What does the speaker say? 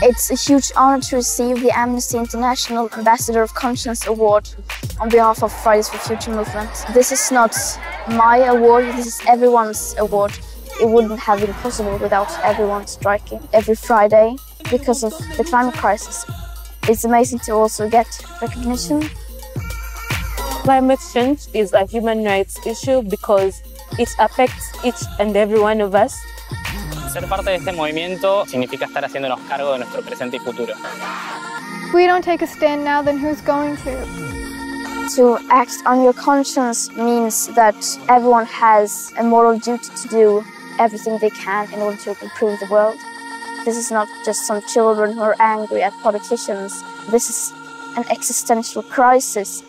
It's a huge honor to receive the Amnesty International Ambassador of Conscience Award on behalf of Fridays for Future movement. This is not my award, this is everyone's award. It wouldn't have been possible without everyone striking every Friday because of the climate crisis. It's amazing to also get recognition. Climate change is a human rights issue because it affects each and every one of us. Ser parte de este movimiento significa estar haciéndonos cargo de nuestro presente y futuro. If we don't take a stand now, then who's going to? To act on your conscience means that everyone has a moral duty to do everything they can in order to improve the world. This is not just some children who are angry at politicians. This is an existential crisis